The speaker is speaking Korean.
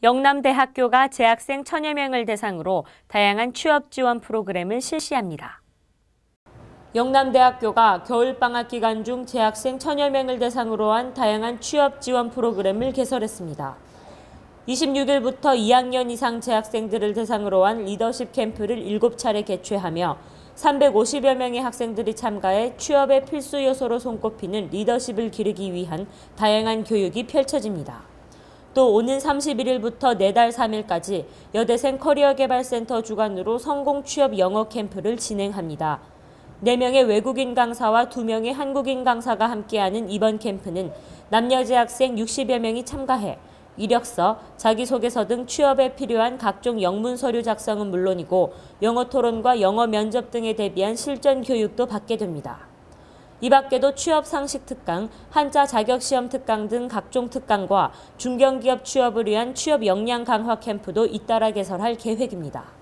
영남대학교가 재학생 천여 명을 대상으로 다양한 취업 지원 프로그램을 실시합니다. 영남대학교가 겨울방학 기간 중 재학생 천여 명을 대상으로 한 다양한 취업 지원 프로그램을 개설했습니다. 26일부터 2학년 이상 재학생들을 대상으로 한 리더십 캠프를 7차례 개최하며 350여 명의 학생들이 참가해 취업의 필수 요소로 손꼽히는 리더십을 기르기 위한 다양한 교육이 펼쳐집니다. 또 오는 31일부터 내달 3일까지 여대생 커리어개발센터 주관으로 성공 취업 영어 캠프를 진행합니다. 4명의 외국인 강사와 2명의 한국인 강사가 함께하는 이번 캠프는 남녀 재학생 60여 명이 참가해 이력서, 자기소개서 등 취업에 필요한 각종 영문 서류 작성은 물론이고 영어 토론과 영어 면접 등에 대비한 실전 교육도 받게 됩니다. 이 밖에도 취업 상식 특강, 한자 자격 시험 특강 등 각종 특강과 중견기업 취업을 위한 취업 역량 강화 캠프도 잇따라 개설할 계획입니다.